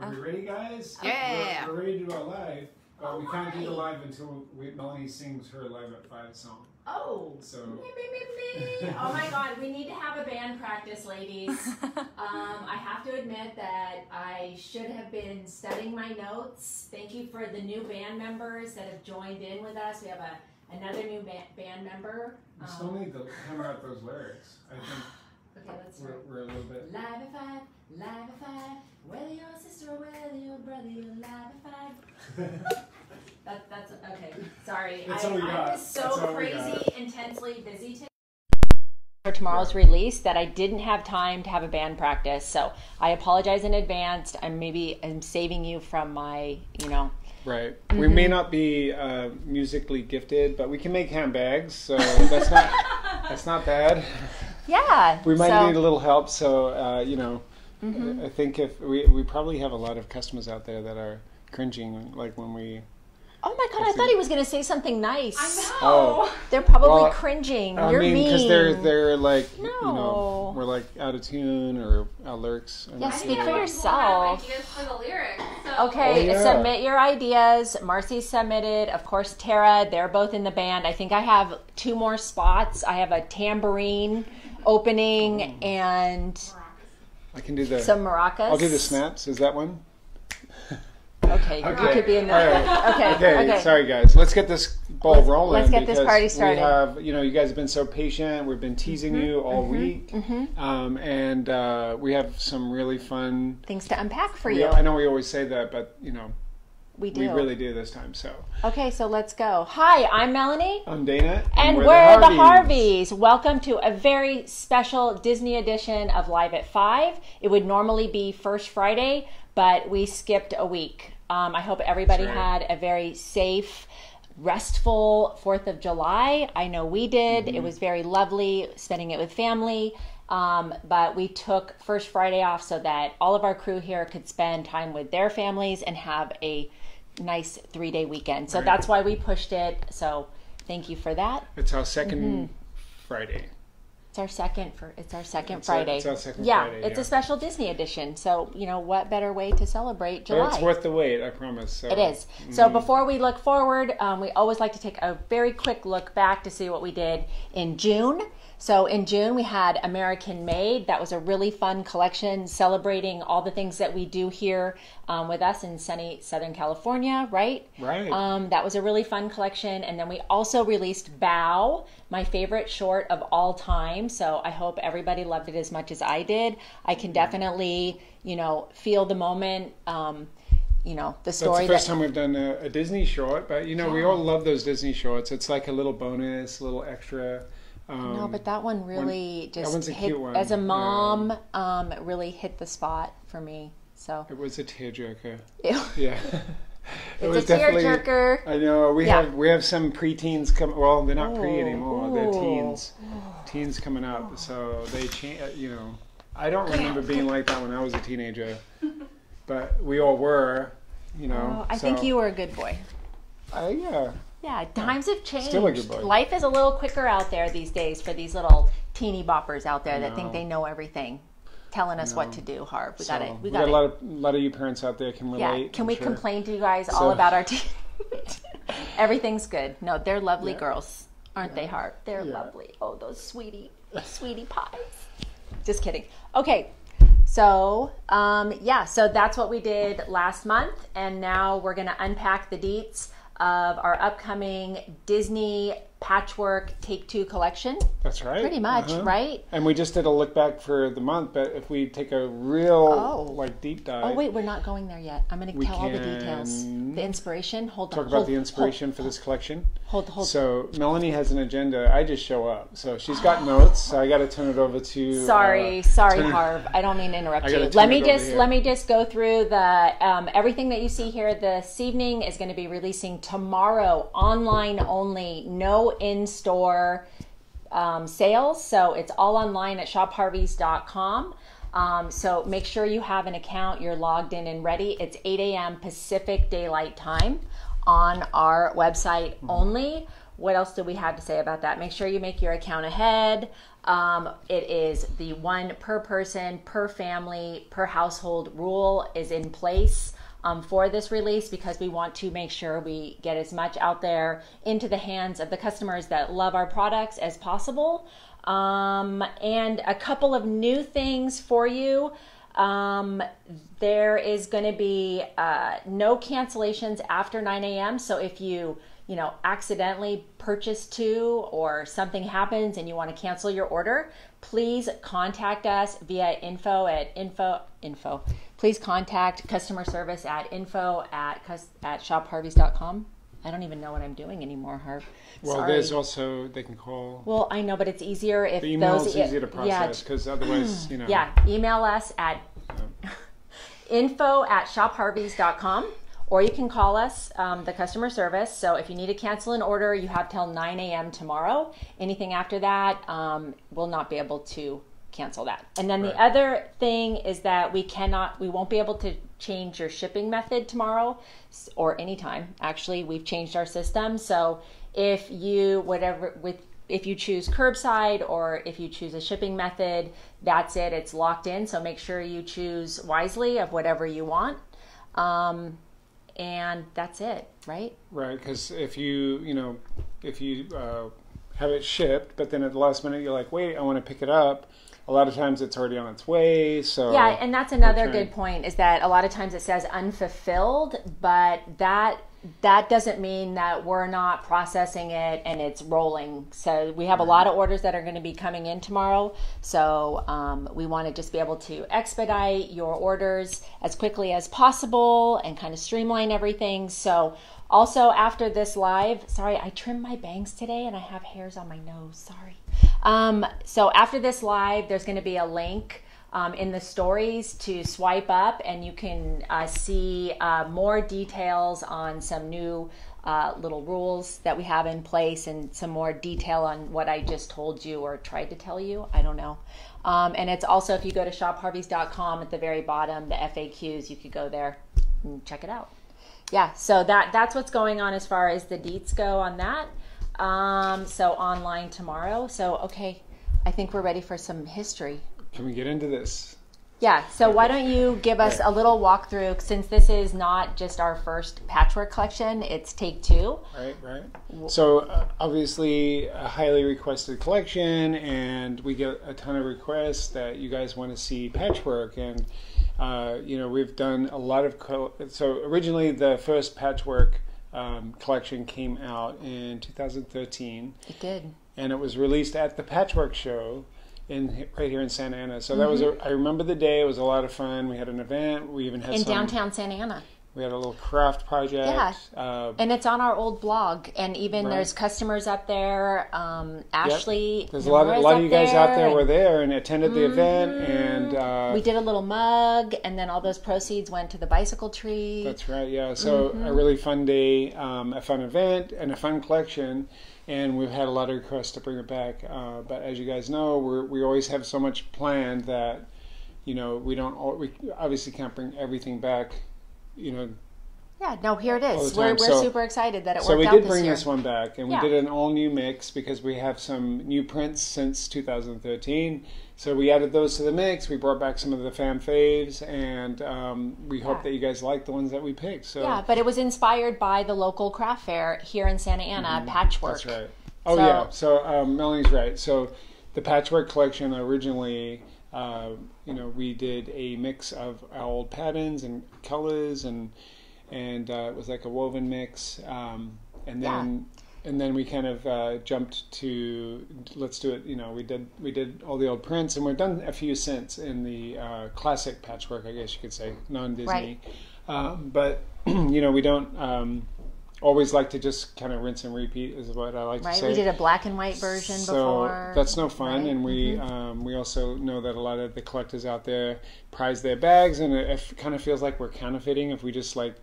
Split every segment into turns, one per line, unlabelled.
Are we ready, guys?
Yeah.
We're, we're ready to do our live, but we can't do the live until we, Melanie sings her live at five song.
Oh.
So
Me, me, me, me. oh my god, we need to have a band practice, ladies. um, I have to admit that I should have been studying my notes. Thank you for the new band members that have joined in with us. We have a another new ba- band member.
we still
Um,
need to hammer out those lyrics. I think
okay, let's
we're, we're a little bit.
Live at five, live at five. Whether your sister or whether your brother, you're live at five. That, that's okay. Sorry,
That's
I,
all we
I was so
That's
crazy,
got.
intensely busy today for tomorrow's release that I didn't have time to have a band practice. So I apologize in advance. I'm maybe I'm saving you from my, you know.
Right. We may not be uh, musically gifted, but we can make handbags, so that's not that's not bad.
Yeah.
We might
so-
need a little help, so uh, you know.
Mm-hmm.
I think if we we probably have a lot of customers out there that are cringing, like when we.
Oh my god! I thought he was going to say something nice. I know.
Oh.
They're probably
Well,
cringing.
I
You're
mean,
mean.
they're they're like you
No.
know we're like out of tune or out lyrics. and-
Yeah,
I
speak for
I want
yourself.
Ideas for the lyrics. So.
Okay,
Oh, yeah.
submit your ideas. Marcy submitted. Of course, Tara. They're both in the band. I think I have two more spots. I have a tambourine opening and
I can do the.
some maracas.
I'll do the snaps. Is that one?
Okay, you could be in the.
All right.
Okay,
Okay,
okay.
sorry guys. Let's get this ball
Let's-
rolling.
let's get this party started.
We have, you know, you guys have been so patient. We've been teasing
Mm-hmm,
you all week, um, and uh, we have some really fun.
Things to unpack for
we-
you.
I know we always say that, but you know,
We do.
we really do this time. So
Okay, so let's go. Hi, I'm Melanie.
I'm Dana,
And we're, the, Harveys. Welcome to a very special Disney edition of Live at 5. It would normally be first Friday, but we skipped a week. Um, I hope everybody
right.
had a very safe, restful 4th of July. I know we did.
Mm-hmm.
It was very lovely spending it with family. Um, but we took First Friday off so that all of our crew here could spend time with their families and have a nice three day weekend. So
Right.
that's why we pushed it. So thank you for that.
It's our 2nd
Mm-hmm.
Friday.
It's our second for it's our second
It's our-
Friday.
it's our second
yeah,
Friday,
it's
yeah.
a special Disney edition. So you know what better way to celebrate July?
But it's worth the wait. I promise. So.
It is. So before we look forward, um, we always like to take a very quick look back to see what we did in June. So in June, we had American Made. That was a really fun collection celebrating all the things that we do here um, with us in sunny Southern California, right?
Right.
Um, that was a really fun collection. And then we also released Bao, my favorite short of all time. So I hope everybody loved it as much as I did. I can definitely, you know, feel the moment. Um, you know, the story.
That's the first
that
time we've done a, a Disney short, but you know we all love those Disney shorts. It's like a little bonus, a little extra. Um,
No, but that one really just
one's a
hit
one,
as a
yeah.
mom. Um, it really hit the spot for me. So
it was a tearjerker.
Ew.
Yeah, it
it's a tearjerker.
I know we
Yeah.
have we have some preteens come. Well, they're not pre
Ooh,
anymore. They're
ooh.
teens. Teens coming up, so they change. You know, I don't remember being like that when I was a teenager, but we all were. You know,
Oh, I think you were a good boy.
I, yeah,
Yeah, times have changed.
Still a good boy.
Life is a little quicker out there these days for these little teeny boppers out there that think they know everything, telling us what to do. Harv, we got it. We
we
got
got a lot of a lot of you parents out there can relate.
yeah. Can
I'm
we
sure.
complain to you guys all about our teen? Everything's good. No, they're lovely
Yeah.
girls, aren't they, Harv? They're
Yeah.
lovely. Oh, those sweetie, sweetie pies. Just kidding. Okay. So, um, yeah, so that's what we did last month. And now we're going to unpack the deets of our upcoming Disney Patchwork Take Two collection.
That's right.
Pretty much,
Uh-huh.
right?
And we just did a look back for the month, but if we take a real
Oh.
like deep dive,
Oh, wait, we're not going there yet. I'm going to tell all the details. The inspiration. Hold
talk
on.
Talk about
hold,
the inspiration for this collection.
Hold, hold, hold.
So Melanie has an agenda. I just show up. So she's got notes. So I got to turn it over to.
Sorry,
uh,
sorry,
turn-
Harv. I don't mean to interrupt you. Let me just let me just go through the um, everything that you see here this evening is going to be releasing tomorrow, online only, no in store um, sales. So it's all online at shopharveys.com. Um, so make sure you have an account, you're logged in and ready. It's 8 a.m. Pacific Daylight Time on our website only. What else do we have to say about that? Make sure you make your account ahead. Um, it is the one per person, per family, per household rule is in place um, for this release because we want to make sure we get as much out there into the hands of the customers that love our products as possible. Um, and a couple of new things for you. Um, there is going to be uh, no cancellations after 9 a.m. So if you you know accidentally purchase two or something happens and you want to cancel your order, please contact us via info at info info. Please contact customer service at info at at shopharveys.com. I don't even know what I'm doing anymore, Harv.
Well,
Sorry.
there's also they can call.
Well, I know, but it's easier if
The email
those
is easier to process because otherwise, you know.
yeah, email us at info at shopharveys.com or you can call us, um, the customer service. So if you need to cancel an order, you have till 9 a.m. tomorrow. Anything after that, um, we'll not be able to cancel that. And then the other thing is that we cannot, we won't be able to change your shipping method tomorrow or anytime. Actually, we've changed our system. So if you, whatever, with, if you choose curbside or if you choose a shipping method, that's it. It's locked in. So make sure you choose wisely of whatever you want. Um, and that's it, right?
Right, because if you, you know, if you uh, have it shipped, but then at the last minute you're like, wait, I want to pick it up. A lot of times it's already on its way. So
Yeah, and that's another good point is that a lot of times it says unfulfilled, but that that doesn't mean that we're not processing it and it's rolling. So we have a lot of orders that are going to be coming in tomorrow. So um, we want to just be able to expedite your orders as quickly as possible and kind of streamline everything. So also after this live, sorry, I trimmed my bangs today and I have hairs on my nose. Sorry. Um, so after this live, there's going to be a link um, in the stories to swipe up and you can uh, see uh, more details on some new uh, little rules that we have in place and some more detail on what I just told you or tried to tell you. I don't know. Um, and it's also, if you go to shopharveys.com at the very bottom, the FAQs, you could go there and check it out. Yeah, so that that's what's going on as far as the deets go on that. Um, so online tomorrow. So okay, I think we're ready for some history.
Can we get into this?
Yeah, so why don't you give us a little walkthrough since this is not just our first patchwork collection, it's take two.
Right, right. So uh, obviously a highly requested collection, and we get a ton of requests that you guys want to see patchwork, and uh, you know we've done a lot of. Co- so originally the first patchwork um, collection came out in 2013,
It did.
and it was released at the Patchwork Show. In, right here in Santa Ana, so that was a, I remember the day. It was a lot of fun. We had an event. We even had
In
some.
downtown Santa Ana.
We had a little craft project.
Yeah.
Uh,
And it's on our old blog. And even
Right.
there's customers up there. Um, Ashley.
There's a lot, of, a lot of you guys out there were there and attended the event, and uh,
We did a little mug, and then all those proceeds went to the bicycle tree.
that's right, yeah. So
Mm-hmm.
a really fun day, um, a fun event, and a fun collection, and we've had a lot of requests to bring it back. Uh, but as you guys know, we're, we always have so much planned that you know we don't we obviously can't bring everything back. You know,
yeah, no, here it is. We're, we're
So-
super excited that it
so
worked out.
So we did
this
bring
year.
this one back, and
Yeah.
we did an all new mix because we have some new prints since 2013. So we added those to the mix. We brought back some of the fan faves, and um, we hope
Yeah.
that you guys like the ones that we picked. So
Yeah, but it was inspired by the local craft fair here in Santa Ana, Patchwork.
Mm-hmm. that's right. Oh
So-
yeah. So um, Melanie's right. So the patchwork collection originally, uh, you know, we did a mix of our old patterns and colors, and and uh, it was like a woven mix, um, and then. And then we kind of uh, jumped to let's do it. You know, we did we did all the old prints, and we've done a few since in the uh, classic patchwork, I guess you could say, non-Disney. Um, but you know, we don't um, always like to just kind of rinse and repeat, is what I like
Right,
to say Right,
we did a black and white version
so
before.
that's no fun,
right?
and we um, we also know that a lot of the collectors out there prize their bags, and it, it kind of feels like we're counterfeiting if we just like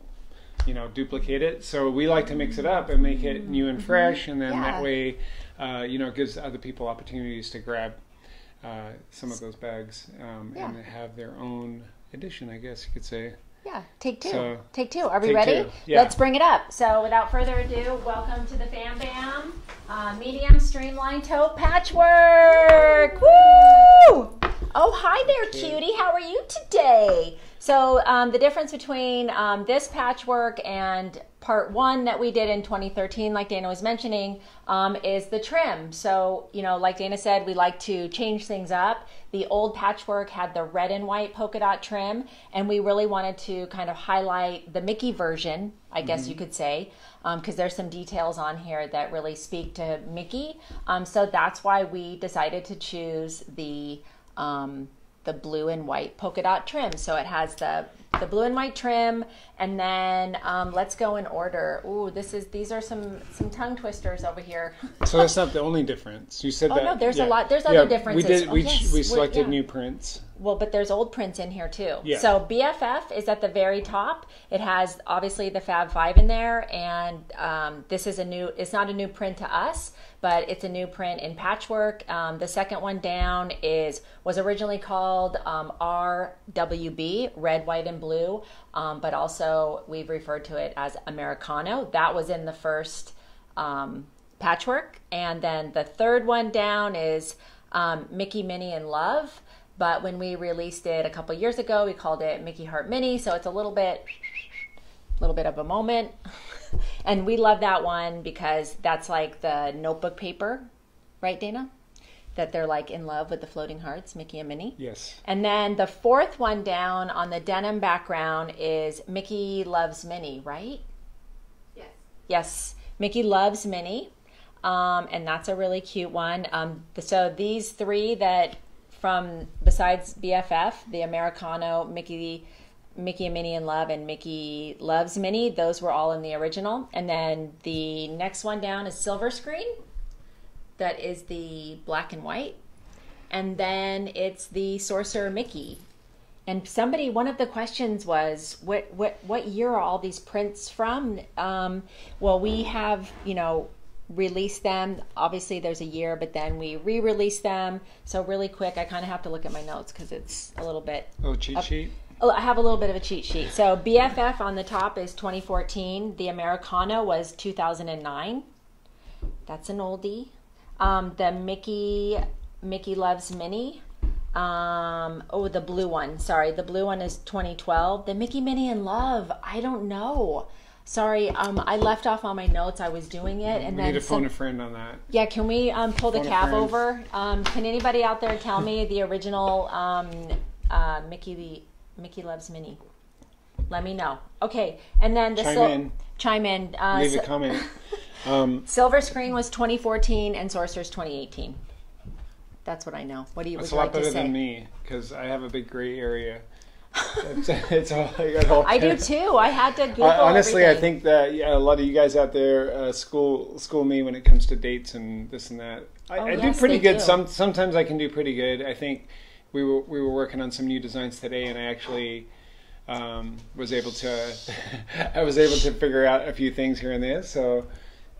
you know duplicate it. So we like to mix it up and make it new and fresh, and then
Mm-hmm. Yeah.
that way, uh, you know, it gives other people opportunities to grab uh, some of those bags um,
Yeah.
and have their own edition, I guess you could say.
Yeah, take two.
So,
take two. Are we ready?
yeah.
Let's bring it up. So, without further ado, welcome to the Fam Bam uh, medium streamline toe patchwork. Woo! Oh, hi there, cutie. How are you today? So, um, the difference between um, this patchwork and part one that we did in 2013, like Dana was mentioning, um, is the trim. So, you know, like Dana said, we like to change things up. The old patchwork had the red and white polka dot trim, and we really wanted to kind of highlight the Mickey version, I guess you could say, because there's some details on here that really speak to Mickey. Um, so that's why we decided to choose the um, the blue and white polka dot trim. So it has the the blue and white trim, and then um, let's go in order. Ooh, this is these are some some tongue twisters over here.
So that's not the only difference. You said
Oh,
that.
no, there's a lot- there's
Yeah,
other differences.
We did.
Oh,
We
yes,
we selected
yeah.
new prints.
Well, but there's old prints in here too.
Yeah.
So BFF is at the very top. It has obviously the Fab Five in there, and um, this is a new. It's not a new print to us, but it's a new print in patchwork. Um, the second one down is was originally called um, RWB, red, white, and blue, um, but also we've referred to it as Americano. That was in the first um, patchwork, and then the third one down is um, Mickey, Minnie, and Love. But when we released it a couple years ago, we called it Mickey Heart Minnie. So it's a little bit, little bit of a moment, and we love that one because that's like the notebook paper, right, Dana? That they're like in love with the floating hearts, Mickey and Minnie.
Yes.
And then the fourth one down on the denim background is Mickey loves Minnie, right?
Yes.
Yes, Mickey loves Minnie, um, and that's a really cute one. Um, so these three that from besides BFF, the Americano, Mickey, Mickey and Minnie in Love, and Mickey loves Minnie. Those were all in the original, and then the next one down is Silver Screen. That is the black and white, and then it's the Sorcerer Mickey. And somebody, one of the questions was, what what what year are all these prints from? Um, well, we have you know released them. Obviously, there's a year, but then we re-release them. So really quick, I kind of have to look at my notes because it's a little bit.
little cheat sheet.
Oh, I have a little bit of a cheat sheet. So BFF on the top is 2014. The Americano was 2009. That's an oldie. Um, the Mickey Mickey loves Minnie. Um, oh, the blue one. Sorry, the blue one is 2012. The Mickey Minnie in Love. I don't know. Sorry, um, I left off on my notes. I was doing it, and
We
then
need to phone
some-
a friend on that.
yeah, can we um, pull the
Phone a
cab over? Um, can anybody out there tell me the original um, uh, Mickey the Mickey loves Minnie? Let me know. Okay, and then the
Chime
sil-
in.
chime in. Uh,
Leave a comment. Um,
Silver Screen was 2014 and Sorcerer's 2018. That's what I know. What do you
That's
would
a
you
lot
like
better than me because I have a big gray area. It's, it's all I got. All
I do too. I had to Google.
I, honestly, I think that yeah, a lot of you guys out there uh, school school me when it comes to dates and this and that. I,
Oh,
I
yes,
do pretty good.
do.
Some sometimes I can do pretty good. I think we were we were working on some new designs today, and I actually um, was able to I was able to figure out a few things here and there. So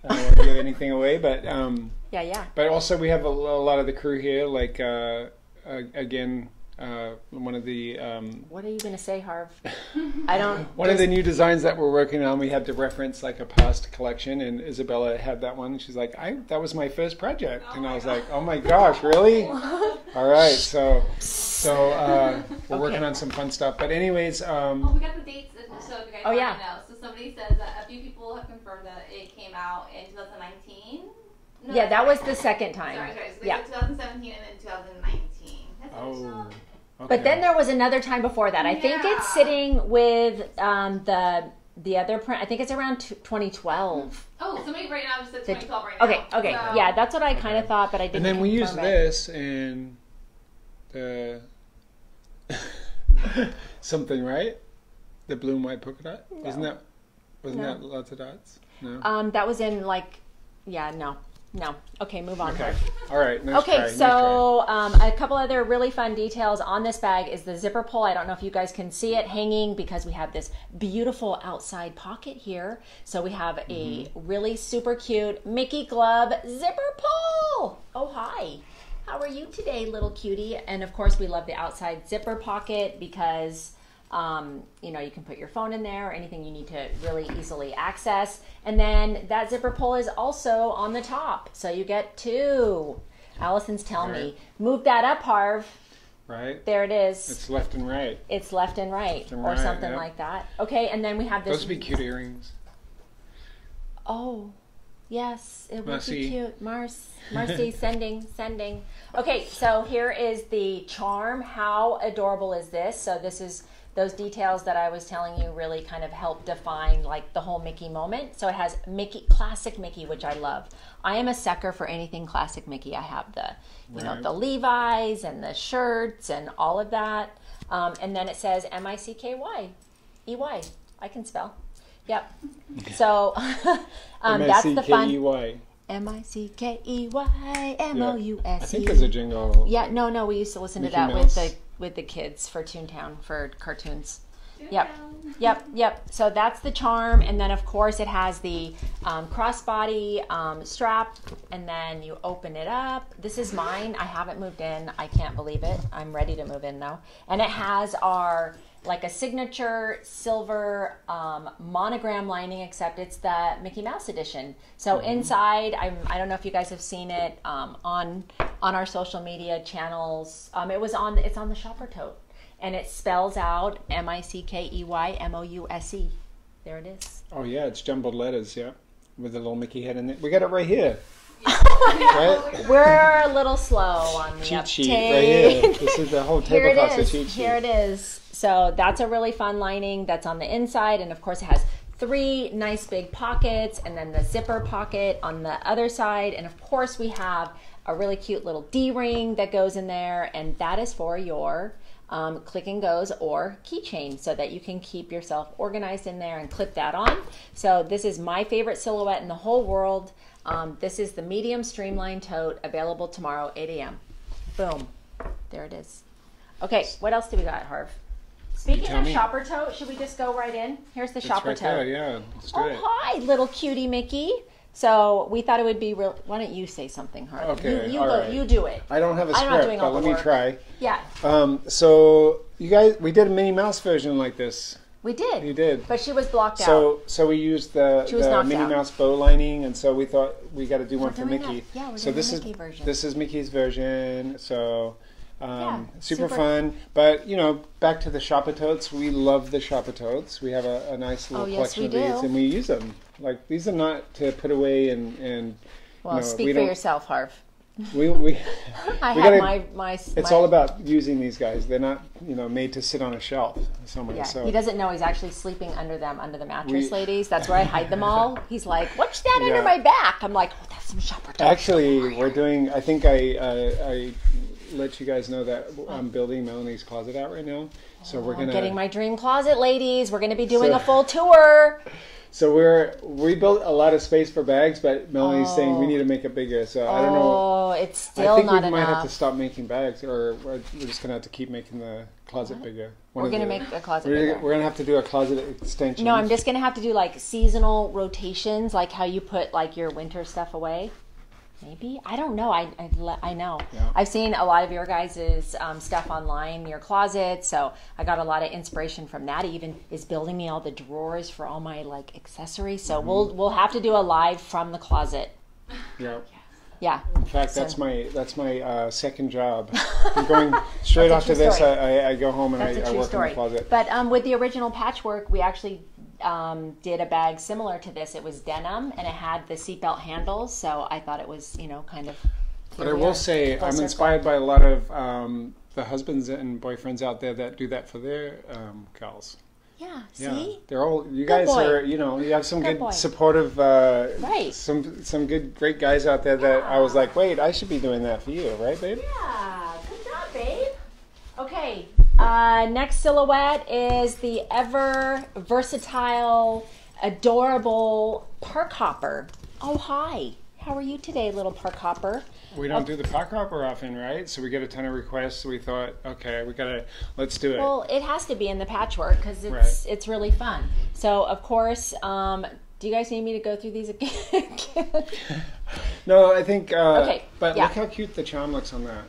I don't want to give anything away, but um,
Yeah, yeah.
but also we have a, a lot of the crew here. Like uh, uh, again, uh, one of the um,
What are you going to say, Harv? I don't.
one of the new designs that we're working on, we had to reference like a past collection, and Isabella had that one. And she's like, "I that was my first project,"
Oh
and I was
God.
like, "Oh my gosh, really?" All right, so so uh, we're working on some fun stuff. But anyways,
Oh,
um,
we got the dates, so if you guys
Oh, yeah.
to know. So somebody says that a few people have confirmed that it came out in 2019. No,
Yeah, that was the second time.
Sorry, sorry. So
Yeah.
2017 and then 2019. That's
oh, okay.
But then there was another time before that. I think it's sitting with um, the the other print. I think it's around t- 2012.
Oh, somebody right now just said 2012 right now.
Okay, okay,
So-
yeah, that's what I kind of
Okay.
thought, but I didn't.
and then we use
it.
this in the something right, the blue and white polka dot. Isn't that wasn't
No.
that lots of dots? No.
Um, that was in like, yeah, no, no. Okay, move on.
Okay. All right. Nice
Okay,
try, nice
so um, a couple other really fun details on this bag is the zipper pull. I don't know if you guys can see it hanging because we have this beautiful outside pocket here. So we have a really super cute Mickey glove zipper pull. Oh, hi. How are you today, little cutie? And of course, we love the outside zipper pocket because Um, you know, you can put your phone in there or anything you need to really easily access. And then that zipper pull is also on the top. So you get two. Allison's telling me, move that up, Harv.
Right?
There it is. It's,
left and right.
It's left and right
and
or
right,
something
yeah.
like that. Okay, and then we have this.
Those would be cute earrings.
Oh, yes, it would be cute. Mars, Marcy, sending, sending. Okay, so here is the charm. How adorable is this? So this is those details that I was telling you really kind of help define like the whole Mickey moment. So it has Mickey, classic Mickey, which I love. I am a sucker for anything classic Mickey. I have the, you know, the Levi's and the shirts and all of that. Um, and then it says M I C K Y, E Y. I can spell. Yep. So um, that's the fun.
M-I-C-K-E-Y.
M I C K E Y M O U
I
S
think there's a jingle.
Yeah, no, no, we used to listen
Mickey
to that
Mouse.
with the with the kids for Toontown for cartoons. Yep. Yep, yep. So that's the charm, and then of course it has the um, crossbody um, strap, and then you open it up. This is mine. I haven't moved in. I can't believe it. I'm ready to move in though, and it has our like a signature silver um, monogram lining, except it's the Mickey Mouse edition. So inside, I'm, I don't know if you guys have seen it um, on on our social media channels. Um, it was on. It's on the shopper tote and it spells out M I C K E Y M O U S E. There it is.
Oh yeah, it's jumbled letters. Yeah, with the little Mickey head in it. We got it right here. Right?
We're a little slow on the
Cheat
uptake.
sheet right here. This is the whole tablecloth
is.
cheat sheet.
Here it is. So that's a really fun lining that's on the inside, and of course it has three nice big pockets, and then the zipper pocket on the other side, and of course we have a really cute little D ring that goes in there, and that is for your um, click and goes or keychain so that you can keep yourself organized in there and clip that on. So this is my favorite silhouette in the whole world. Um, this is the medium streamlined tote available tomorrow 8 a.m. Boom. There it is. Okay, what else do we got, Harv? Speaking of
me.
shopper tote, should we just go right in? Here's the
It's
shopper
right
tote.
there. Yeah, let's do
Oh,
it.
hi, little cutie Mickey. So we thought it would be real. Why don't you say something, Harv?
Okay,
you, you
all
go.
right.
You do it.
I don't have a
I'm not
script,
doing all
but
the
let me try.
Yeah,
Um, so you guys, we did a Minnie Mouse version like this.
We did.
You did.
But she was blocked out.
So, so we used the, the Minnie
out.
Mouse bow lining, and so we thought we got to do one for
doing that.
Mickey.
Yeah, we're
so
doing
this
the
is
Mickey version.
this is Mickey's version. So. Um,
Yeah,
super,
super-
fun, but you know, back to the shopper totes. We love the shopper totes. We have a, a nice little
Oh,
collection of these, and we use them. Like these are not to put away and and
well,
no,
speak
we
for
don't-
yourself, Harv.
We we.
I
We
have
gotta-
my my.
It's
my,
all about using these guys. They're not you know made to sit on a shelf somewhere.
Yeah,
so
he doesn't know he's actually sleeping under them, under the mattress,
We-
ladies. That's where I hide them all. He's like, "What's that
Yeah.
under my back?" I'm like, "Oh, that's some shopper tote."
Actually, we're doing. I think I uh, I let you guys know that I'm building Melanie's closet out right now. So we're
I'm getting my dream closet, ladies. We're going to be doing
So-
a full tour.
so we're we built a lot of space for bags, but Melanie's saying we
Oh.
need to oh. make it bigger. So I don't know.
Oh, it's still I
think we might
enough.
have to stop making bags, or we're just gonna have to keep making the closet bigger. One
We're going to
the-
make the closet
We're,
bigger.
we're gonna have to do a closet extension.
No, I'm just going to have to do like seasonal rotations, like how you put like your winter stuff away. Maybe I don't know. I I, I know.
Yeah.
I've seen a lot of your guys' um, stuff online, your closet. So I got a lot of inspiration from that. Even is building me all the drawers for all my like accessories. So
Mm-hmm.
we'll we'll have to do a live from the closet.
Yeah.
Yeah.
In fact,
So-
that's my that's my uh, second job. I'm going straight after this. I, I, I go home and
That's
I,
a
I
true
work
story.
in the closet.
But um, with the original patchwork, we actually um, did a bag similar to this. It was denim and it had the seatbelt handles. So I thought it was, you know, kind of.
But I will say, I'm inspired by a lot of um, the husbands and boyfriends out there that do that for their um, gals.
Yeah.
Yeah,
See.
they're all. You guys are. You know, you have some
Good
good, supportive. Uh,
Right.
Some some good, great guys out there that I was like, wait, I should be doing that for you, right, babe?
Yeah. Good job, babe. Okay. Uh, next silhouette is the ever versatile, adorable park hopper. Oh hi. How are you today, little park hopper?
We don't do the park hopper often, right? So we get a ton of requests. So we thought, okay, we gotta let's do it.
Well, it has to be in the patchwork because it's
Right.
it's really fun. So of course, um, do you guys need me to go through these again?
no, I think. Uh,
Okay,
But
yeah.
look how cute the charm looks on that.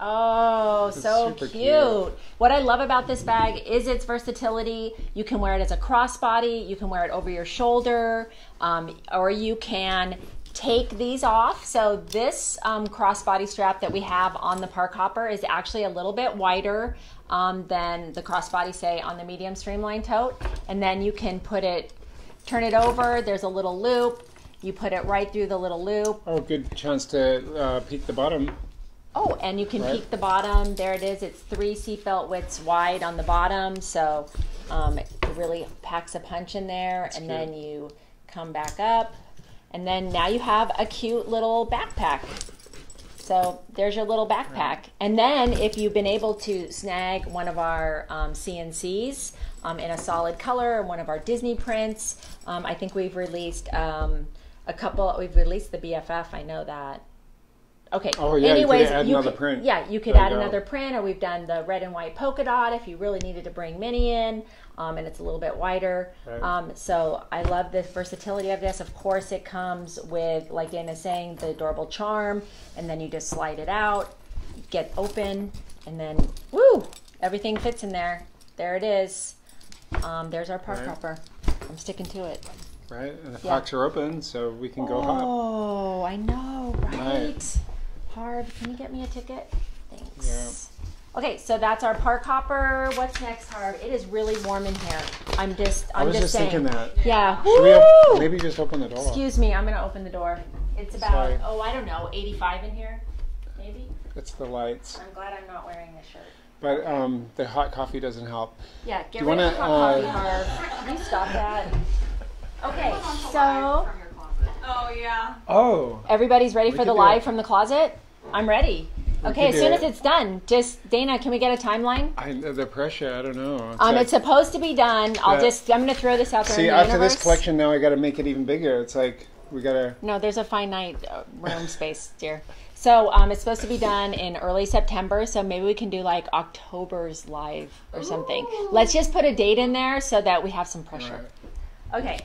Oh,
It's
so cute.
cute.
What I love about this bag is its versatility. You can wear it as a crossbody, you can wear it over your shoulder, um, or you can take these off. So, this um, crossbody strap that we have on the Park Hopper is actually a little bit wider um, than the crossbody, say, on the medium streamline tote. And then you can put it, turn it over, there's a little loop. You put it right through the little loop.
Oh, good chance to uh, peek the bottom.
Oh, and you can
Right.
peek the bottom. There it is. It's three seatbelt widths wide on the bottom, so um, it really packs a punch in there. and then you come back up, and then now you have a cute little backpack. So there's your little backpack. And then if you've been able to snag one of our um, CNCs um, in a solid color, one of our Disney prints, um, I think we've released um, a couple. We've released the BFF. I know that. Okay.
Oh, yeah, you could
Anyways,
add another
could,
print.
Yeah, you could
There
add
go.
another print, or we've done the red and white polka dot if you really needed to bring Minnie in, um, and it's a little bit wider.
Right.
Um, so I love the versatility of this. Of course, it comes with, like Dan is saying, the adorable charm, and then you just slide it out, get open, and then woo, everything fits in there. There it is. Um, there's our park
Right.
hopper. I'm sticking to it.
Right, and the
Yeah.
packs are open, so we can go hop.
Oh, I know, right?
Right.
Harv, can you get me a ticket? Thanks. Okay, so that's our park hopper. What's next, Harv? It is really warm in here. I'm just,
I'm
I'm
was
just,
just
saying.
thinking that.
Yeah.
Should
Woo!
op- maybe just open the door?
Excuse me, I'm gonna open the door. It's about,
Sorry.
oh, I don't know, 85 in here, maybe.
It's the lights,
I'm glad I'm not wearing this shirt.
but um, the hot coffee doesn't help.
Yeah, get
you
rid of the
wanna,
hot coffee,
uh,
Harv. Can you stop that? Okay,
From
so
your closet. Oh yeah.
Oh,
everybody's ready
We
for the live
it.
from the closet? I'm ready.
We
Okay, as soon
it.
as it's done, just Dana, can we get a timeline?
I, the pressure. I don't know. It's
Um,
like-
it's supposed to be done. I'll
Yeah.
just I'm gonna throw this out there
see
the
after
universe.
this collection now, I got to make it even bigger. It's like we gotta.
No, there's a finite uh, room space, dear. So um, it's supposed to be done in early September. So maybe we can do like October's live or something. Let's just put a date in there so that we have some pressure.
Right.
Okay.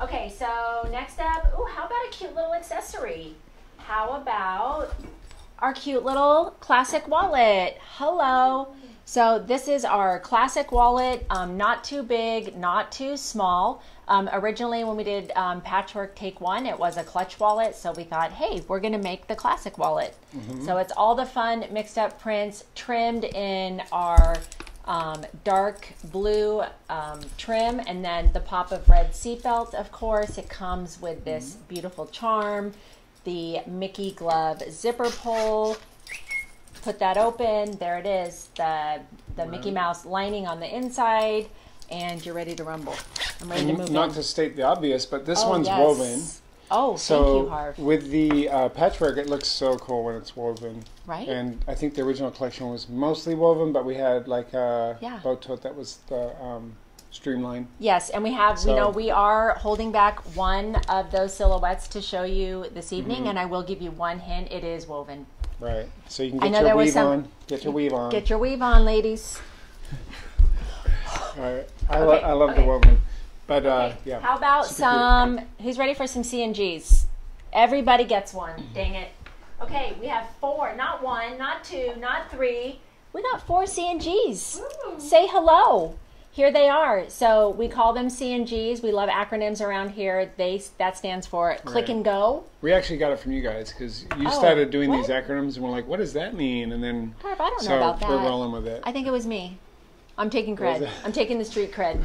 Okay. So next up, oh, how about a cute little accessory? How about our cute little classic wallet? Hello. So this is our classic wallet. Um, not too big, not too small. Um, originally, when we did um, Patchwork Take One, it was a clutch wallet. So we thought, hey, we're gonna make the classic wallet. So it's all the fun mixed up prints, trimmed in our um, dark blue um, trim, and then the pop of red seatbelt. Of course, it comes with this beautiful charm, the Mickey glove zipper pull. Put that open. There it is. The the Mickey Mouse lining on the inside, and you're ready to rumble. I'm ready to move
not to state the obvious, but this
Oh,
one's
yes.
woven.
Oh,
So
thank you, Harv.
with the uh, patchwork, it looks so cool when it's woven.
Right?
And I think the original collection was mostly woven, but we had like a
Yeah.
boat tote that was the um, streamline.
Yes, and we have, you know, we are holding back one of those silhouettes to show you this
Mm-hmm.
evening, and I will give you one hint: it is woven.
Right. So you can get your weave
some-
on. Get your weave on.
Get your weave on, ladies.
All right. I,
Okay,
lo- I love the woven. But uh, yeah.
How about
Super cute.
some? Who's ready for some CNGs? Everybody gets one. Dang it. Okay, we have four. Not one, not two, not three. We got four CNGs.
Ooh.
Say hello. Here they are. So we call them CNGs. We love acronyms around here. They that stands for click
Right.
and go.
We actually got it from you guys because you
Oh,
started doing
what?
these acronyms and we're like, what does that mean? And then
I don't
so
know about that.
we're rolling with it.
I think it was me. I'm taking cred. I'm taking the street cred.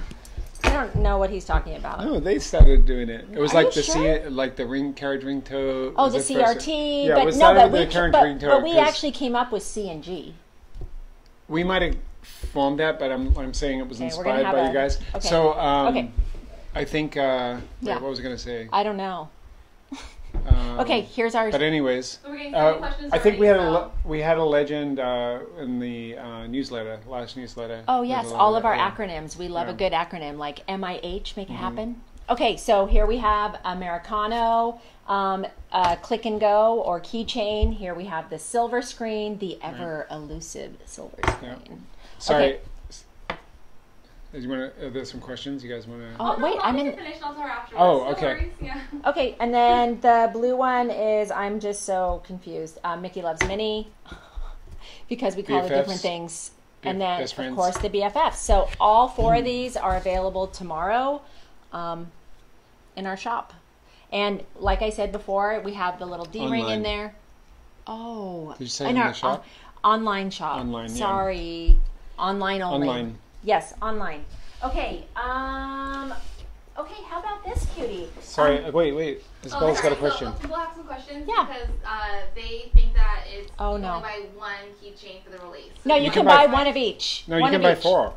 I don't know what he's talking about.
No, they started doing it. It was
Are
like the
sure?
C, like the ring carriage ring tote.
Oh,
was
the CRT,
Yeah, it
but
was
no, but we,
the carriage
but,
ring tote.
but we actually came up with C and G.
we might have formed that, but I'm I'm saying it was
Okay, we're gonna
inspired
have
by
a-
you guys.
okay.
So um,
Okay.
I think uh, wait,
Yeah.
what was I gonna say?
I don't know.
Um,
Okay, here's our.
But anyways,
So we're getting so many
uh,
questions
I think we had a
already,
le- we had a legend uh, in the uh, newsletter, last newsletter.
Oh
There's
yes,
a
all of
that,
our
yeah.
acronyms. We love a
Yeah. Mm-hmm.
good acronym like MIH, make it happen. Okay, so here we have Americano, um, uh, click and go or keychain. Here we have the silver screen, the ever elusive silver screen.
Sorry.
Okay.
Do you want to? Uh, there's some questions. You guys want to?
Oh,
Oh,
wait,
I'll
I'm in.
it finish. I'll tell her afterwards.
Oh, okay.
Yeah.
Okay, and then the blue one is I'm just so confused. Uh, Mickey loves Minnie. because we call it different things. And then, of
friends.
course, the BFFs. So all four of these are available tomorrow um, in our shop. And like I said before, we have the little D ring in there. Oh,
Did you say
in
in
our
the shop?
on- online shop.
Online, yeah.
Sorry, online only.
Online.
Yes, online. Okay. Um. Okay. How about this cutie?
Sorry,
Um,
uh, wait, wait.
Oh,
Isabella's got a question.
So, people have some questions
Yeah.
because uh, they think that it's
Oh, no.
only buy one keychain for the release.
no, you,
You
can,
can
buy,
buy-
one of each.
No, you
One
can buy
each.
four.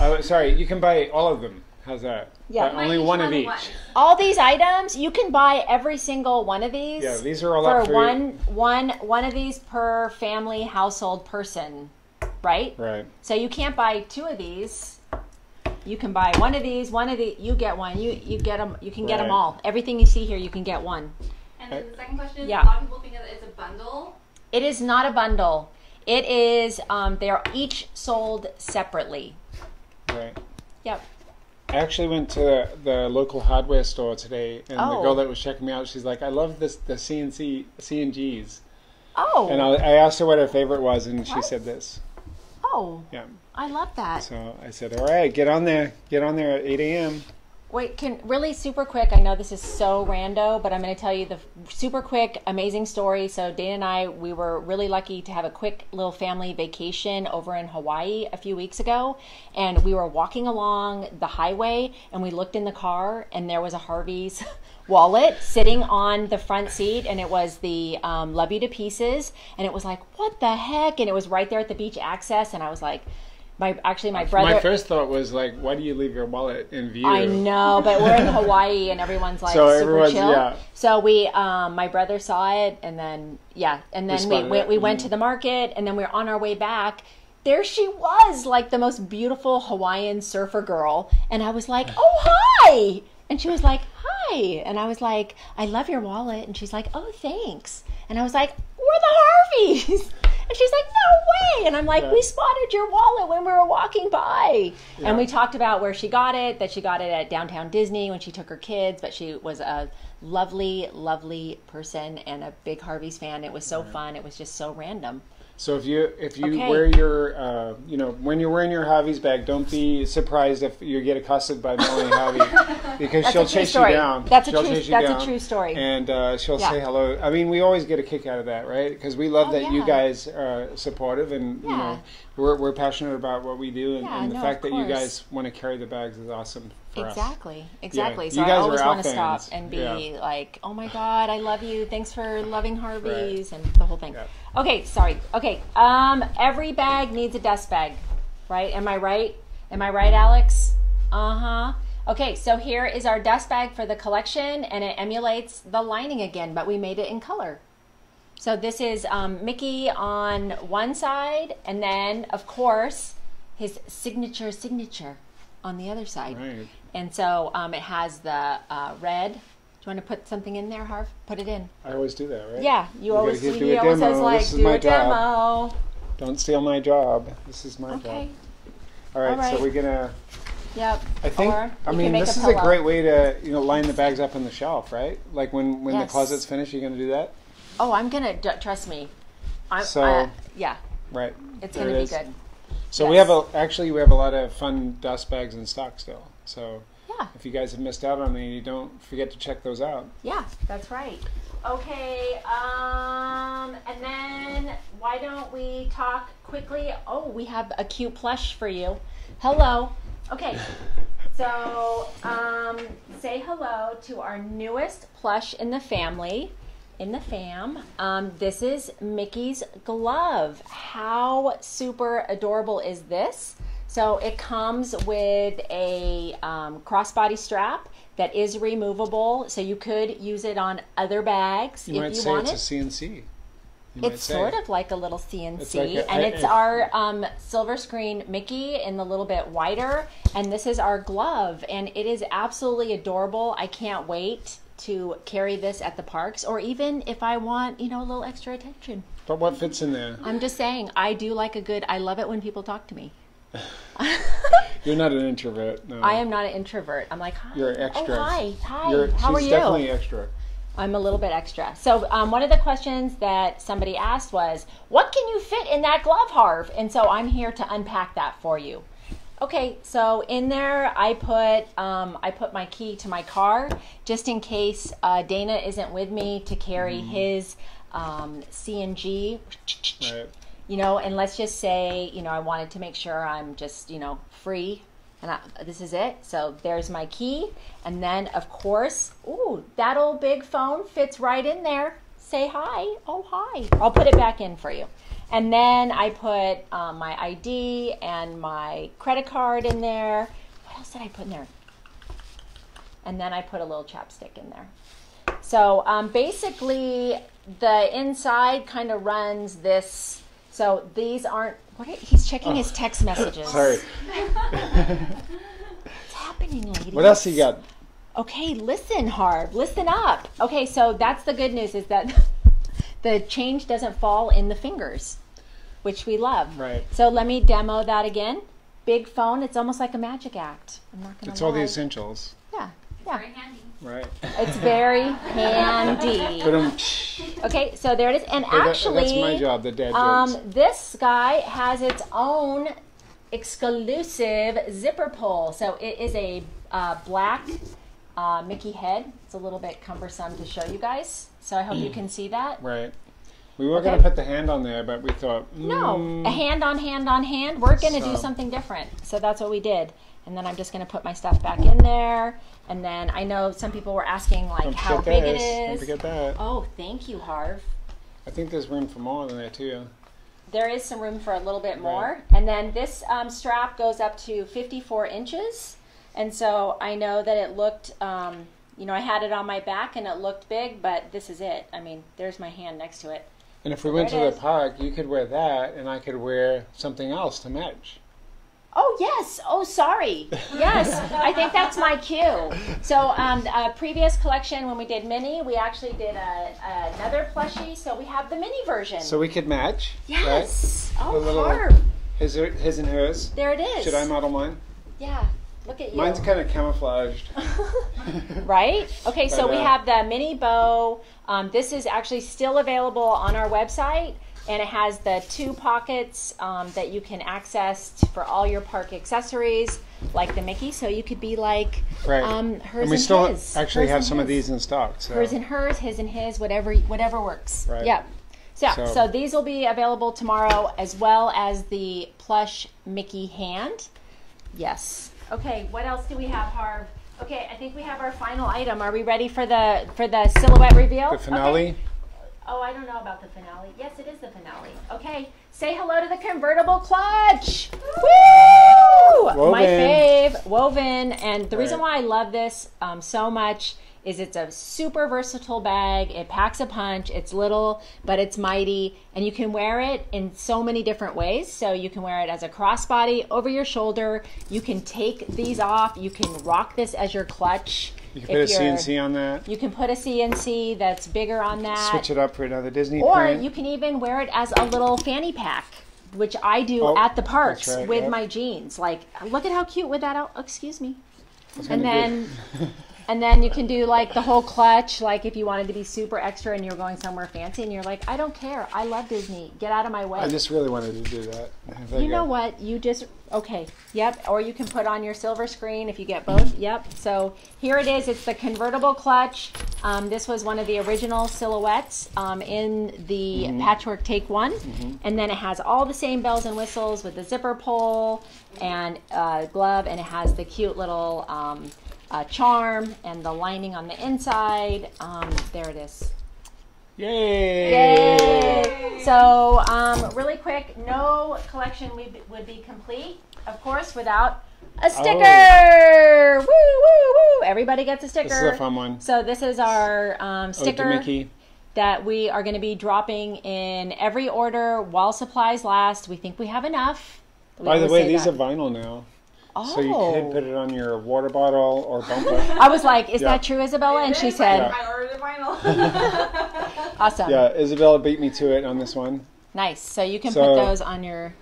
uh, sorry, you can buy all of them. How's that?
Yeah.
But
Buy
only one of each.
one.
All these items, you can buy every single one of these.
Yeah, these are all
for
up for
one, one, one of these per family household person, right?
Right.
So you can't buy two of these. You can buy one of these, one of the. You get one. You you get them. You can get them all. Everything you see here, you can get one.
And then the second question is
Yeah.
a lot of people think that it's a bundle.
It is not a bundle. It is. Um, they are each sold separately.
Right.
Yep.
I actually went to the, the local hardware store today, and the
Oh.
girl that was checking me out, she's like, "I love this the CNC CNGs,"
Oh.
and I, I asked her what her favorite was, and she said this.
Oh.
Yeah.
I love that.
So I said, "All right, get on there, get on there at 8 a.m."
Wait, can really super quick. I know this is so rando, but I'm going to tell you the super quick, amazing story. So Dana and I, we were really lucky to have a quick little family vacation over in Hawaii a few weeks ago, and we were walking along the highway, and we looked in the car, and there was a Harvey's wallet sitting on the front seat, and it was the um, "Love You to Pieces," and it was like, what the heck? And it was right there at the beach access, and I was like. My, actually, my brother.
My first thought was like, "Why do you leave your wallet in view?"
I know, but we're in Hawaii and everyone's like
So
super
everyone's-
chill.
yeah.
So we, um, my brother saw it, and then yeah, and then we went, we went to the market, and then we were on our way back. There she was, like the most beautiful Hawaiian surfer girl, and I was like, "Oh hi!" And she was like, "Hi," and I was like, "I love your wallet," and she's like, "Oh thanks," and I was like, "We're the Harveys." And she's like, no way. And I'm like,
Yeah.
we spotted your wallet when we were walking by.
Yeah.
And we talked about where she got it, that she got it at downtown Disney when she took her kids, but she was a lovely, lovely person and a big Harvey's fan. It was so fun. It was just so random.
So if you if you
Okay.
wear your uh, you know when you're wearing your Harvey's bag, don't be surprised if you get accosted by Melanie Harvey because
That's
she'll
a true
chase
story.
you down.
That's a
she'll
true-
chase you
that's a true story.
And uh, she'll
Yeah.
say hello. I mean, we always get a kick out of that, right? Because we love
Oh,
that you guys are supportive and you know we're we're passionate about what we do, and,
Yeah,
and the
no,
fact that you guys want to carry the bags is awesome for us.
Exactly. Exactly.
you
so I
guys
always want to stop and be
Yeah.
like, "Oh my god, I love you. Thanks for loving Harvey's and the whole thing."
Yeah.
Okay, sorry. Okay. Um every bag needs a dust bag, right? Am I right? Am I right, Alex? Uh-huh. Okay, so here is our dust bag for the collection and it emulates the lining again, but we made it in color. So this is um, Mickey on one side, and then of course his signature signature on the other side.
Right.
And so um, it has the uh, red. Do you want to put something in there, Harv? Put it in.
I always do that, right?
Yeah, you
gotta
always he
do a
always says like
This is
do
my
a
job.
demo.
Don't steal my job. This is my
Okay.
job. All right,
All right.
so we're gonna.
Yep.
I think.
Or
I mean, this
a
is a great way to you know line the bags up on the shelf, right? Like when when
Yes.
the closet's finished, you're gonna do that,
Oh, I'm gonna trust me. I'm,
So-
yeah,
right?
it's
There
gonna
it
be good.
So we have a actually we have a lot of fun dust bags in stock still. So
Yeah.
if you guys have missed out on any, don't forget to check those out.
Yeah, that's right. Okay, um, and then why don't we talk quickly? Oh, we have a cute plush for you. Hello. Okay, so um, say hello to our newest plush in the family. In the fam, um, this is Mickey's glove. How super adorable is this? So it comes with a um, crossbody strap that is removable, so you could use it on other bags
You
if
might
you
say
want
it's
it.
a CNC. You
It's sort of like a little CNC,
It's like a-
and
I-
it's
I-
our um, silver screen Mickey in the little bit wider, and this is our glove, and it is absolutely adorable. I can't wait to carry this at the parks, or even if I want, you know, a little extra attention.
But what fits in there?
I'm just saying, I do like a good. I love it when people talk to me.
You're not an introvert. No.
I am not an introvert. I'm like, hi.
You're extra.
Oh, hi, hi.
You're,
How are you?
definitely extra.
I'm a little bit extra. So um, one of the questions that somebody asked was, "What can you fit in that glove, Harv?" And so I'm here to unpack that for you. Okay, so in there I put um, I put my key to my car just in case uh, Dana isn't with me to carry his um, CNG.
Right.
You know, and let's just say you know I wanted to make sure I'm just you know free, and I, this is it. So there's my key, and then of course, ooh, that old big phone fits right in there. Say hi. Oh hi. I'll put it back in for you. And then I put um, my ID and my credit card in there. What else did I put in there? And then I put a little chapstick in there. So um, basically, the inside kind of runs this. So these aren't. What are, he's checking his oh. text messages.
Sorry.
What's happening, ladies?
What else you got?
Okay, listen, Harv. Listen up. Okay, so that's the good news is that the change doesn't fall in the fingers, which we love.
Right.
So let me demo that again. Big phone. It's almost like a magic act. I'm not gonna
It's
lie.
all the essentials.
Yeah. Yeah.
Very handy.
Right.
It's very handy. Okay, so there it is. And
hey, that-
actually,
that's my job. The dad
um, this guy has its own exclusive zipper pull. So it is a uh, black uh, Mickey head. It's a little bit cumbersome to show you guys. So I hope you can see that.
Right. We were
Okay.
gonna put the hand on there, but we thought
No,
mm,
a hand on hand on hand. We're going to do something different. So that's what we did. And then I'm just going to put my stuff back in there. And then I know some people were asking like
Don't
how big
this.
it
Don't forget that.
Oh, thank you, Harv.
I think there's room for more than that too.
There is some room for a little bit
Right.
more. And then this um, strap goes up to 54 inches. And so I know that it looked, um, you know, I had it on my back and it looked big, but this is it. I mean, there's my hand next to it.
And if we went to the
is.
park, you could wear that, and I could wear something else to match.
Oh yes. Oh sorry. Yes, I think that's my cue. So um, a previous collection when we did Minnie, we actually did a, another plushie. So we have the mini version.
So we could match.
yes.
The
Oh,
little-
Harv.
His, his and hers.
There it is.
Should I model mine?
Yeah. Look at you.
Mine's kind of camouflaged.
right? Okay, so we
uh,
have the mini Bao. Um, this is actually still available on our website, and it has the two pockets um, that you can access for all your park accessories, like the Mickey. So you could be like
Right.
um, hers
and we
and
still
his.
actually
hers
have some of these in stock. So.
hers and hers, his and his, whatever whatever works.
Right.
Yep. So, so
So-
these will be available tomorrow, as well as the plush Mickey hand. Yes. Okay. What else do we have, Harv? Okay, I think we have our final item. Are we ready for the for the silhouette reveal?
the finale.
Okay. Oh, I don't know about the finale. Yes, it is the finale. Okay. Say hello to the convertible clutch. Woo! My fave, woven. And the reason why I love this um, so much is it's a super versatile bag. It packs a punch. It's little, but it's mighty, and you can wear it in so many different ways. So you can wear it as a crossbody over your shoulder. You can take these off. You can rock this as your clutch.
You can put a CNC on that.
You can put a CNC that's bigger on that.
Switch it up for another Disney
Or
print.
you can even wear it as a little fanny pack, which I do
Oh,
at the parks
right,
with
yep.
my jeans. Like, look at how cute with that out. Excuse me. And then, and then you can do like the whole clutch. Like if you wanted to be super extra and you're going somewhere fancy, and you're like, I don't care. I love Disney. Get out of my way.
I just really wanted to do that.
You know what? You just okay. Yep. Or you can put on your silver screen if you get both. Yep. So here it is. It's the convertible clutch. Um, this was one of the original silhouettes um, in the Patchwork Take One, and then it has all the same bells and whistles with the zipper pull and uh, glove, and it has the cute little um, uh, charm and the lining on the inside. Um, there it is.
Yay!
Yay! So, um, really quick, no collection would be, would be complete, of course, without a sticker. Woo, woo, woo! Everybody gets a sticker.
This is a fun one.
So this is our um, sticker
Mickey.
that we are going to be dropping in every order while supplies last. We think we have enough. We
By the way, these
that.
are vinyl now.
oh.
So you could put it on your water bottle or bumper.
I was like, "Is
Yeah.
that true, Isabella?" And she said,
Yeah.
I ordered the vinyl.
"Awesome,
yeah, Isabella beat me to it on this one.
nice." So you can
So-
put those on your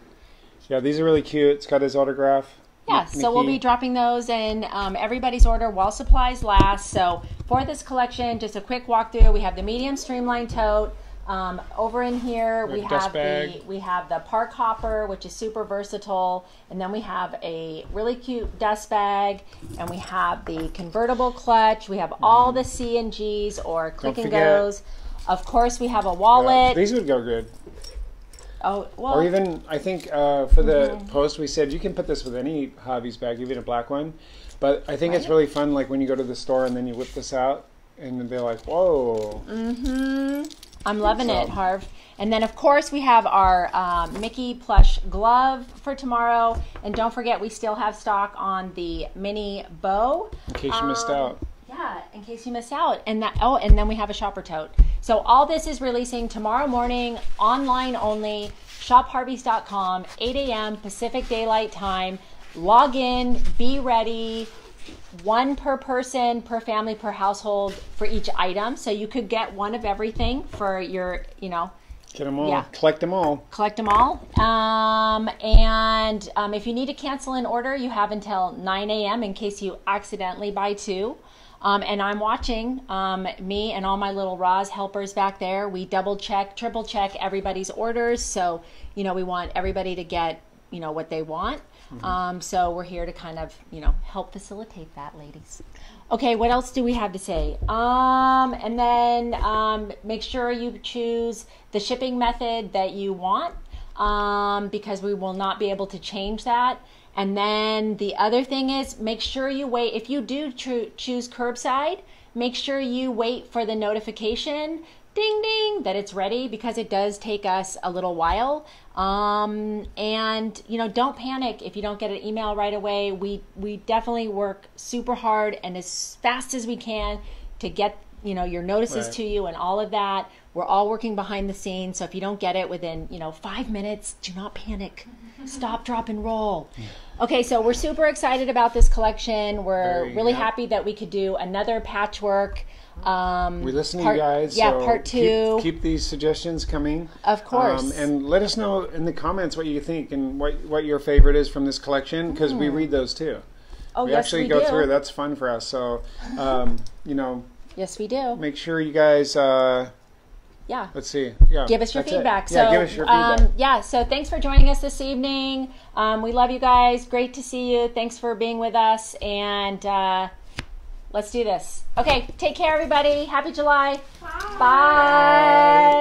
Yeah, these are really cute. It's got his autograph.
Yeah, so we'll be dropping those in um, everybody's order while supplies last. So for this collection, just a quick walkthrough. We have the medium streamline tote. Um, over in here, we have the we have the park hopper, which is super versatile, and then we have a really cute dust bag, and we have the convertible clutch. We have all the C and G's or click and goes. Of course, we have a
Yeah,
wallet.
these would go good.
Oh, well,
Or even, I think uh, for the
Mm-hmm.
post, we said you can put this with any Harveys bag, even a black one. But I think it's really fun, like when you go to the store and then you whip this out, and they're like, "Whoa!"
Mm-hmm. I'm loving
So-
it, Harv. And then, of course, we have our um, Mickey plush glove for tomorrow. And don't forget, we still have stock on the mini Bao.
In case you missed
Um,
out.
Yeah, in case you missed out. And that oh, and then we have a shopper tote. So all this is releasing tomorrow morning, online only, shopharveys.com, 8 a.m. Pacific Daylight Time. Log in, be ready. One per person, per family, per household for each item. So you could get one of everything for your, you know,
Get them all.
Yeah.
Collect them all.
collect them all. Um, and um, if you need to cancel an order, you have until 9 a.m. in case you accidentally buy two. Um, and I'm watching um, me and all my little Roz helpers back there. We double check, triple check everybody's orders. So, you know, we want everybody to get, you know, what they want. Um, so we're here to kind of, you know, help facilitate that, ladies. Okay, what else do we have to say? Um, and then um, make sure you choose the shipping method that you want um, because we will not be able to change that. And then the other thing is make sure you wait. If you do tru- choose curbside, make sure you wait for the notification ding ding that it's ready because it does take us a little while um, and you know don't panic if you don't get an email right away we we definitely work super hard and as fast as we can to get you know your notices
Right.
to you and all of that we're all working behind the scenes so if you don't get it within you know five minutes do not panic stop drop and roll okay so we're super excited about this collection we're
Very,
really happy that we could do another patchwork um,
We listen to you guys.
Yeah,
so
part two.
Keep, these suggestions coming.
Of course.
Um, and let us know in the comments what you think and what what your favorite is from this collection because we read those too.
oh,
we
yes,
actually
we
go
do.
through. That's fun for us. So, um, you know,
Yes, we do.
make sure you guys. Uh,
Yeah.
let's see. Yeah.
Give us your
that's it.
feedback.
Yeah,
so,
give us your feedback.
Um, yeah. So, thanks for joining us this evening. Um, we love you guys. Great to see you. Thanks for being with us. And uh, let's do this. Okay. Take care, everybody. Happy July. Bye.